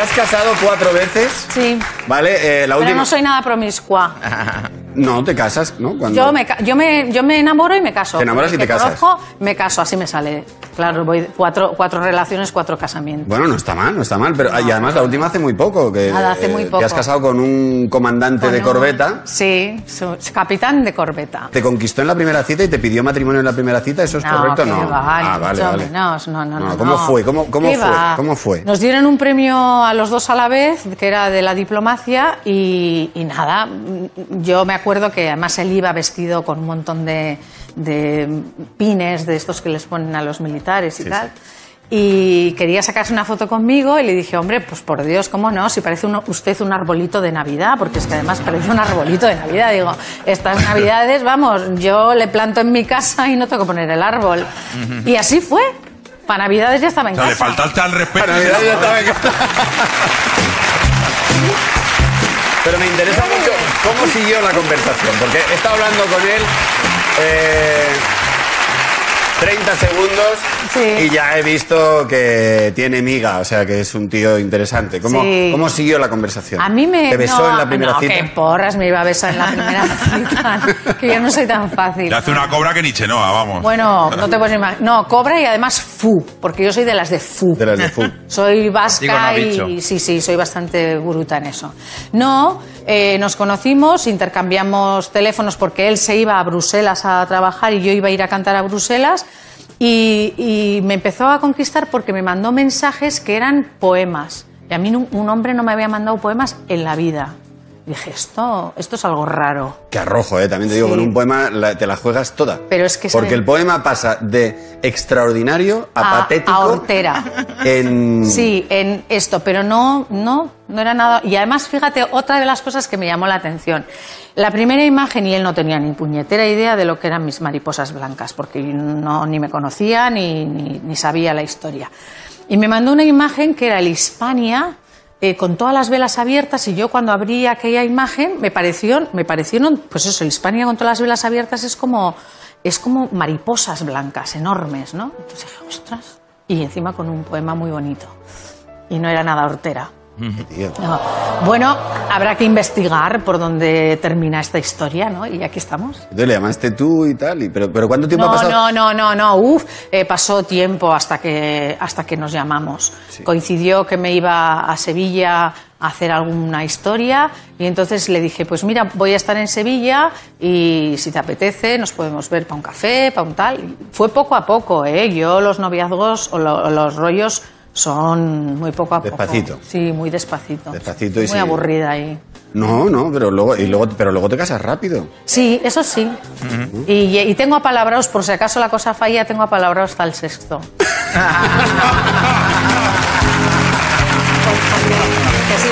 te has casado cuatro veces, Sí. ¿vale? Eh, la Pero última... no soy nada promiscua. No, te casas, ¿no? Cuando- Yo me, yo, me, yo me enamoro y me caso. Te enamoras y Porque te casas. conozco, me caso, así me sale. Claro, voy cuatro, cuatro relaciones, cuatro casamientos. Bueno, no está mal, no está mal, pero y además la última hace muy poco, que Nada, hace muy te poco. has casado con un comandante de Con un- corbeta, Sí, su- capitán de corbeta. te conquistó en la primera cita y te pidió matrimonio en la primera cita, ¿eso es correcto o que no? va, ah, vale, vale. menos, no, no, no, ¿Cómo no. fue? ¿Cómo, cómo ¿Qué fue? va? ¿Cómo fue? Nos dieron un premio a los dos a la vez, que era de la diplomacia, y, y nada, yo me acuerdo que además él iba vestido con un montón de, de pines de estos que les ponen a los militares y Sí, tal. Y quería sacarse una foto conmigo y le dije, hombre, pues por Dios, ¿cómo no? Si parece uno- usted un arbolito de Navidad, porque es que además parece un arbolito de Navidad. Digo, estas Navidades, vamos, yo le planto en mi casa y no tengo que poner el árbol. Y así fue. Para Navidades ya estaba en O sea, le casa. faltaste al respeto. Para Navidad ya estaba en casa. Pero me interesa mucho cómo siguió la conversación, porque he estado hablando con él eh, 30 segundos Sí. y ya he visto que tiene miga, o sea que es un tío interesante. ¿Cómo, Sí. cómo siguió la conversación? A mí me... ¿Te besó no, en la primera no, cita? que porras me iba a besar en la primera cita. que yo no soy tan fácil. Le hace una cobra que ni Chenoa, vamos. Bueno, no te puedes imaginar. No, cobra y además fu, porque yo soy de las de fu. De las de fu. Soy Digo, vasca no y sí, sí, soy bastante bruta en eso. No, eh, nos conocimos, intercambiamos teléfonos porque él se iba a Bruselas a trabajar y yo iba a ir a cantar a Bruselas. Y, me empezó a conquistar porque me mandó mensajes que eran poemas. Y a mí un hombre no me había mandado poemas en la vida. Dije, esto, esto es algo raro. Qué arrojo, ¿eh? También te digo, Sí. con un poema la- te la juegas toda. Pero es que Porque el poema pasa de extraordinario a, A- patético. a hortera. En... Sí, en esto, pero no, no, no era nada. Y además, fíjate, otra de las cosas que me llamó la atención. La primera imagen, y él no tenía ni puñetera idea de lo que eran mis mariposas blancas, porque no, ni me conocía ni, ni, ni sabía la historia. Y me mandó una imagen que era el Hispania, eh, con todas las velas abiertas, y yo cuando abrí aquella imagen me pareció, me parecieron, pues eso, el Hispania con todas las velas abiertas es como, es como mariposas blancas, enormes, ¿no? Entonces dije, ostras. Y encima con un poema muy bonito. Y no era nada hortera. No. Bueno, habrá que investigar por dónde termina esta historia, ¿no? Y aquí estamos. Entonces le llamaste tú y tal, y, pero, pero ¿cuánto tiempo ha No, pasado? no, no, no, no. Uf, eh, pasó tiempo hasta que, hasta que nos llamamos. Sí. Coincidió que me iba a Sevilla a hacer alguna historia y entonces le dije, pues mira, voy a estar en Sevilla y si te apetece nos podemos ver para un café, para un tal. Fue poco a poco, ¿eh? Yo los noviazgos o lo- los rollos son muy poco a poco. Despacito. Sí, muy despacito. Despacito y Muy sí. aburrida ahí. No, no, pero luego, y luego, pero luego te casas rápido. Sí, eso sí. y, y tengo apalabrados, por si acaso la cosa falla, tengo apalabrados hasta el sexto. Que sí.